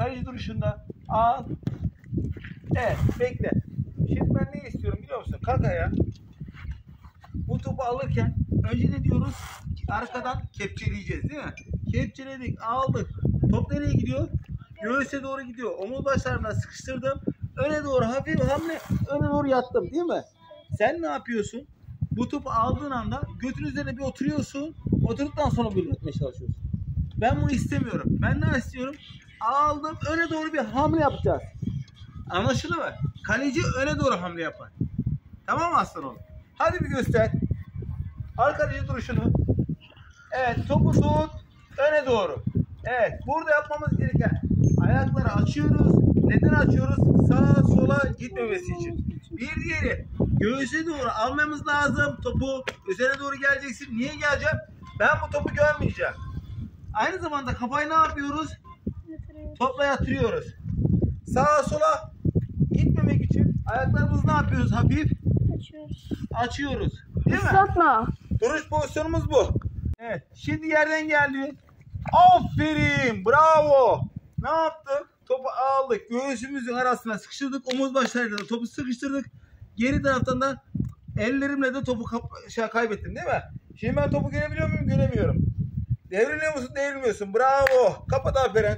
Kaleci duruşunda. Al. Evet bekle. Şimdi ben ne istiyorum biliyor musun? Kalk ayağa. Bu topu alırken önce ne diyoruz? Arkadan kepçeleyeceğiz değil mi? Kepçeledik, aldık. Top nereye gidiyor? Göğüse doğru gidiyor. Omuz başlarına sıkıştırdım. Öne doğru hafif hamle, öne doğru yattım değil mi? Sen ne yapıyorsun? Bu topu aldığın anda götün üzerine bir oturuyorsun. Oturduktan sonra böyle yapmaya çalışıyorsun. Ben bunu istemiyorum. Ben ne istiyorum? Aldım öne doğru bir hamle yapacağız. Anlaşıldı mı? Kaleci öne doğru hamle yapar. Tamam mı aslan oğlum? Hadi bir göster. Kaleci duruşunu. Evet topu tut. Öne doğru. Evet burada yapmamız gereken ayakları açıyoruz. Neden açıyoruz? Sağa sola gitmemesi için. Bir diğeri göğüse doğru almamız lazım topu. Üzerine doğru geleceksin. Niye geleceğim? Ben bu topu görmeyeceğim. Aynı zamanda kafayı ne yapıyoruz? Topla yatırıyoruz. Sağa sola gitmemek için ayaklarımızı ne yapıyoruz hafif? Açıyoruz. Açıyoruz. Değil mi? Islatma. Duruş pozisyonumuz bu. Evet. Şimdi yerden geldi. Aferin. Bravo. Ne yaptık? Topu aldık. Göğsümüzün arasına sıkıştırdık. Omuz başlarıyla da topu sıkıştırdık. Geri taraftan da ellerimle de topu şey, kaybettim değil mi? Şimdi ben topu görebiliyor muyum? Göremiyorum. Devriliyor musun? Devrilmiyorsun. Bravo. Kapat aferin.